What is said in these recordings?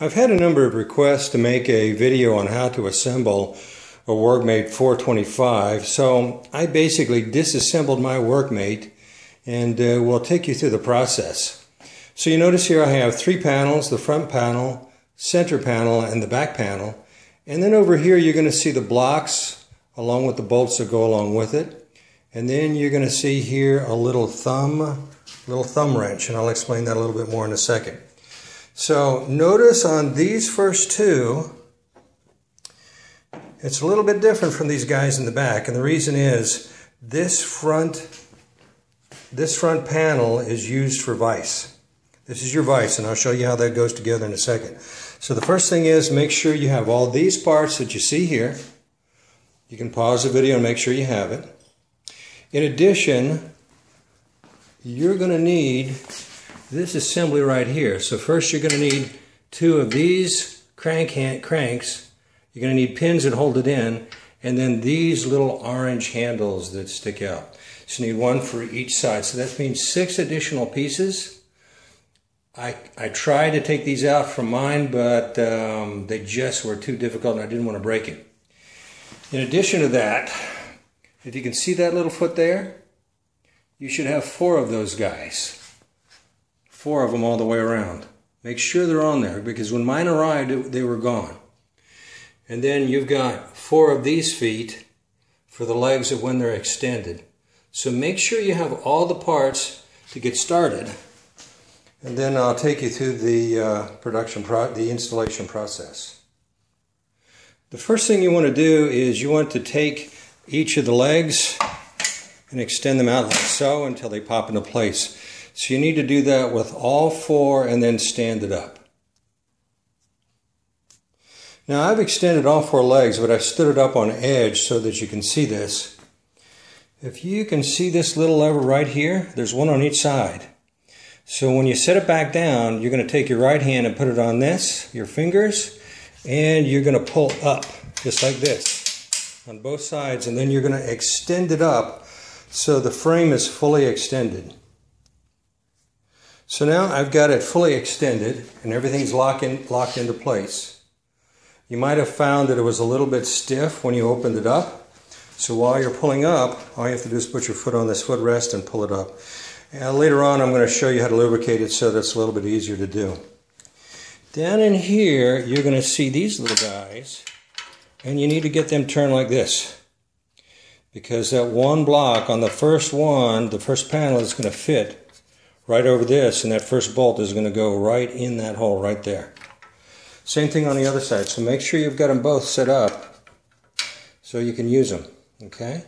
I've had a number of requests to make a video on how to assemble a Workmate 425, so I basically disassembled my Workmate and uh, we'll take you through the process. So you notice here I have three panels, the front panel, center panel, and the back panel. And then over here you're going to see the blocks along with the bolts that go along with it. And then you're going to see here a little thumb, little thumb wrench, and I'll explain that a little bit more in a second. So notice on these first two, it's a little bit different from these guys in the back. And the reason is this front, this front panel is used for vise. This is your vise, and I'll show you how that goes together in a second. So the first thing is make sure you have all these parts that you see here. You can pause the video and make sure you have it. In addition, you're going to need this assembly right here. So first you're going to need two of these crank hand, cranks. You're going to need pins that hold it in, and then these little orange handles that stick out. So you need one for each side. So that means six additional pieces. I, I tried to take these out from mine, but um, they just were too difficult and I didn't want to break it. In addition to that, if you can see that little foot there, you should have four of those guys four of them all the way around. Make sure they're on there because when mine arrived, they were gone. And then you've got four of these feet for the legs of when they're extended. So make sure you have all the parts to get started. And then I'll take you through the uh, production, pro the installation process. The first thing you want to do is you want to take each of the legs and extend them out like so until they pop into place. So you need to do that with all four and then stand it up. Now I've extended all four legs, but I've stood it up on edge so that you can see this. If you can see this little lever right here, there's one on each side. So when you set it back down, you're going to take your right hand and put it on this, your fingers, and you're going to pull up, just like this, on both sides, and then you're going to extend it up so the frame is fully extended. So now I've got it fully extended and everything's locked, in, locked into place. You might have found that it was a little bit stiff when you opened it up. So while you're pulling up, all you have to do is put your foot on this footrest and pull it up. And later on I'm going to show you how to lubricate it so that's a little bit easier to do. Down in here you're going to see these little guys and you need to get them turned like this because that one block on the first one, the first panel is going to fit right over this, and that first bolt is going to go right in that hole right there. Same thing on the other side, so make sure you've got them both set up so you can use them, okay?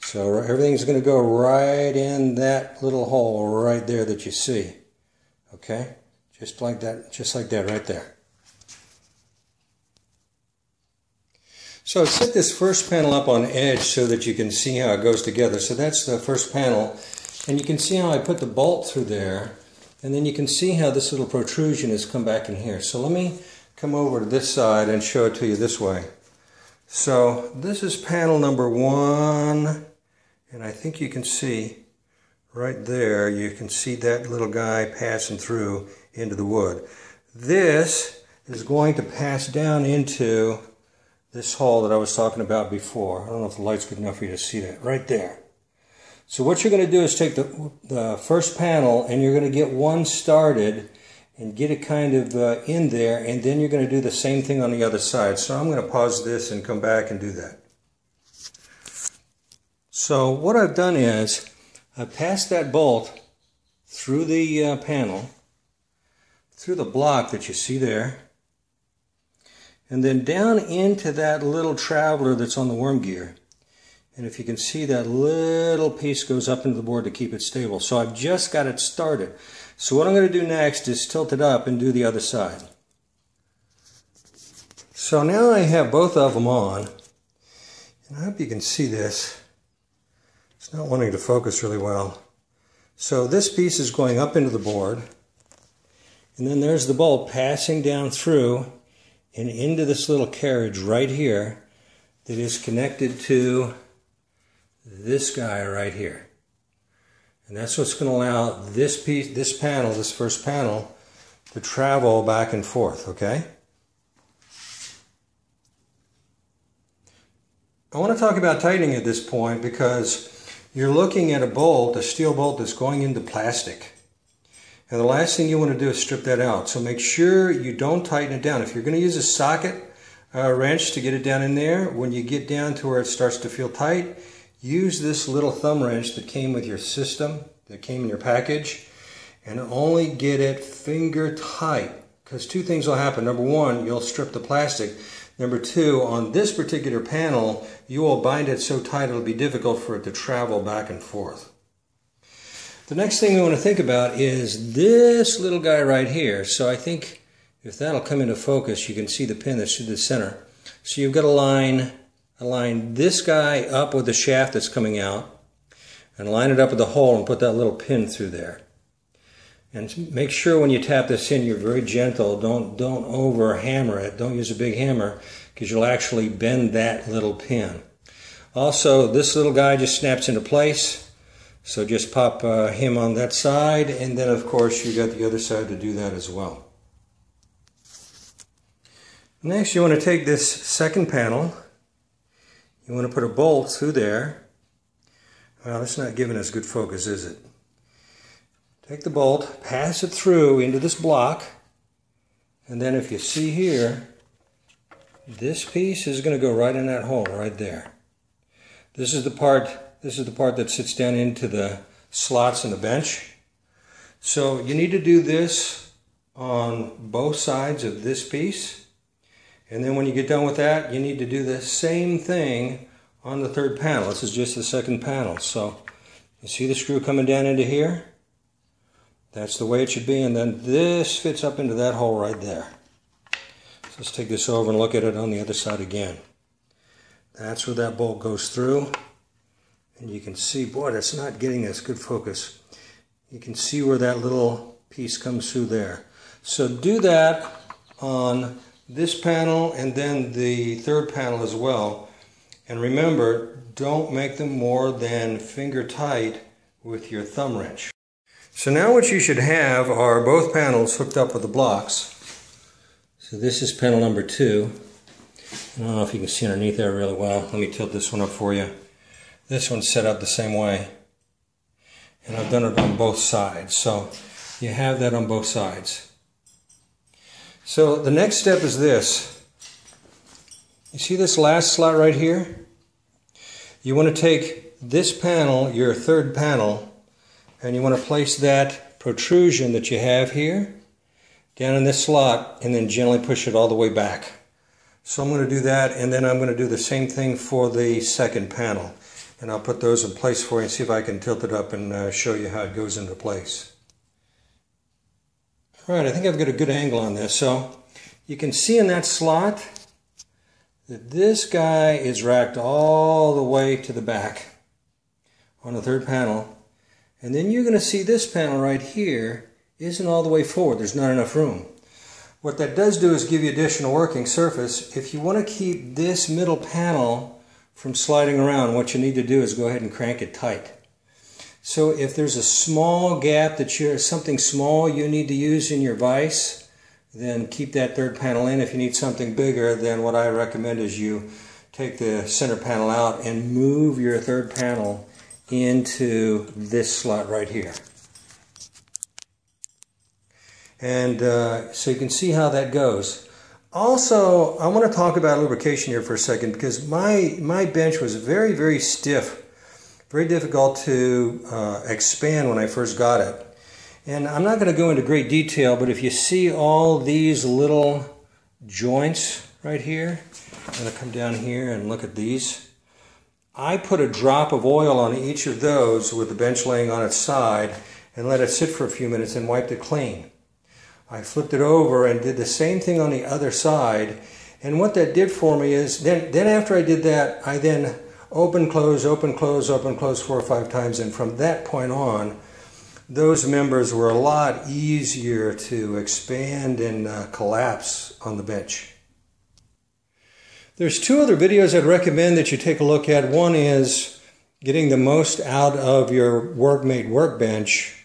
So everything's going to go right in that little hole right there that you see, okay? Just like that, just like that right there. So set this first panel up on edge so that you can see how it goes together. So that's the first panel and you can see how I put the bolt through there. And then you can see how this little protrusion has come back in here. So let me come over to this side and show it to you this way. So this is panel number one. And I think you can see right there, you can see that little guy passing through into the wood. This is going to pass down into this hole that I was talking about before. I don't know if the light's good enough for you to see that. Right there. So what you're going to do is take the, the first panel and you're going to get one started and get it kind of uh, in there and then you're going to do the same thing on the other side. So I'm going to pause this and come back and do that. So what I've done is I've passed that bolt through the uh, panel, through the block that you see there, and then down into that little traveler that's on the worm gear. And if you can see that little piece goes up into the board to keep it stable. So I've just got it started. So what I'm going to do next is tilt it up and do the other side. So now I have both of them on. And I hope you can see this. It's not wanting to focus really well. So this piece is going up into the board. And then there's the bolt passing down through and into this little carriage right here that is connected to this guy right here. And that's what's going to allow this piece, this panel, this first panel, to travel back and forth, okay? I want to talk about tightening at this point because you're looking at a bolt, a steel bolt that's going into plastic. And the last thing you want to do is strip that out. So make sure you don't tighten it down. If you're going to use a socket uh, wrench to get it down in there, when you get down to where it starts to feel tight, use this little thumb wrench that came with your system, that came in your package, and only get it finger tight. Because two things will happen. Number one, you'll strip the plastic. Number two, on this particular panel, you will bind it so tight it'll be difficult for it to travel back and forth. The next thing we want to think about is this little guy right here. So I think if that'll come into focus, you can see the pin that's through the center. So you've got a line, align this guy up with the shaft that's coming out and line it up with the hole and put that little pin through there. And make sure when you tap this in, you're very gentle. Don't, don't over hammer it. Don't use a big hammer because you'll actually bend that little pin. Also, this little guy just snaps into place. So just pop uh, him on that side, and then of course you got the other side to do that as well. Next, you want to take this second panel. You want to put a bolt through there. Well, it's not giving us good focus, is it? Take the bolt, pass it through into this block, and then if you see here, this piece is going to go right in that hole right there. This is the part this is the part that sits down into the slots in the bench. So you need to do this on both sides of this piece. And then when you get done with that, you need to do the same thing on the third panel. This is just the second panel. So you see the screw coming down into here? That's the way it should be. And then this fits up into that hole right there. So let's take this over and look at it on the other side again. That's where that bolt goes through. And you can see, boy, that's not getting us good focus. You can see where that little piece comes through there. So do that on this panel and then the third panel as well. And remember, don't make them more than finger tight with your thumb wrench. So now what you should have are both panels hooked up with the blocks. So this is panel number two. I don't know if you can see underneath there really well. Let me tilt this one up for you. This one's set up the same way. And I've done it on both sides. So you have that on both sides. So the next step is this. You see this last slot right here? You want to take this panel, your third panel, and you want to place that protrusion that you have here down in this slot and then gently push it all the way back. So I'm going to do that and then I'm going to do the same thing for the second panel and I'll put those in place for you and see if I can tilt it up and uh, show you how it goes into place. All right, I think I've got a good angle on this. So you can see in that slot that this guy is racked all the way to the back on the third panel. And then you're going to see this panel right here isn't all the way forward. There's not enough room. What that does do is give you additional working surface. If you want to keep this middle panel from sliding around, what you need to do is go ahead and crank it tight. So if there's a small gap that you're, something small you need to use in your vise, then keep that third panel in. If you need something bigger, then what I recommend is you take the center panel out and move your third panel into this slot right here. And uh, so you can see how that goes. Also, I want to talk about lubrication here for a second because my, my bench was very, very stiff, very difficult to uh, expand when I first got it. And I'm not going to go into great detail, but if you see all these little joints right here, I'm going to come down here and look at these. I put a drop of oil on each of those with the bench laying on its side and let it sit for a few minutes and wiped it clean. I flipped it over and did the same thing on the other side. And what that did for me is then, then after I did that, I then open, close, open, close, open, close four or five times. And from that point on, those members were a lot easier to expand and uh, collapse on the bench. There's two other videos I'd recommend that you take a look at. One is getting the most out of your workmate workbench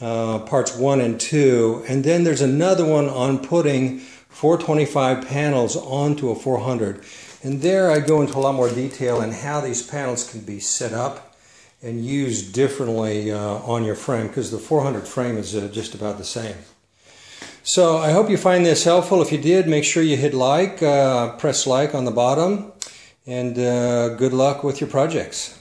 uh, parts 1 and 2. And then there's another one on putting 425 panels onto a 400. And there I go into a lot more detail in how these panels can be set up and used differently uh, on your frame because the 400 frame is uh, just about the same. So I hope you find this helpful. If you did, make sure you hit like, uh, press like on the bottom, and uh, good luck with your projects.